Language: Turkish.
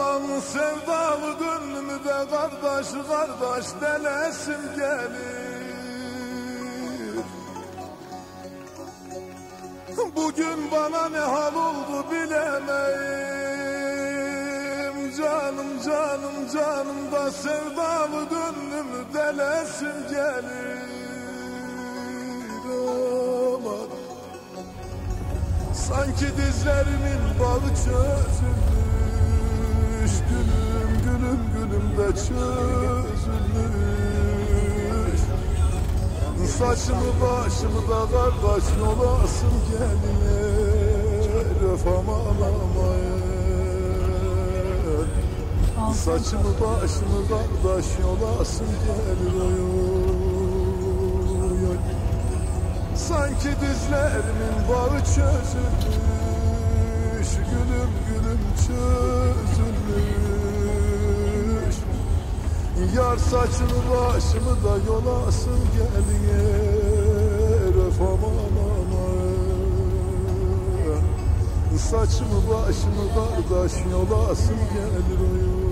Aman sevdalı gönlümü de kardeş kardeş delesim gelir. Bugün bana ne hal oldu bilemeyim Canım canım canım da sevdalı gönlümü delesim gelir. Aman. Sanki dizlerimin bağı çözülmüş Gülüm gülüm gülüm de çözülmüş. Saçımı başımı da kardeş yolasım gelir Öf aman aman Saçımı başımı kardeş yolasım gelir oy, oy, oy. Sanki dizlerimin bağı çözülmüş Gülüm gülüm çözülmüş Yar saçımı başımı da yolasın gelir Öf aman aman Saçımı başımı kardeş yolasın gelir oy, oy.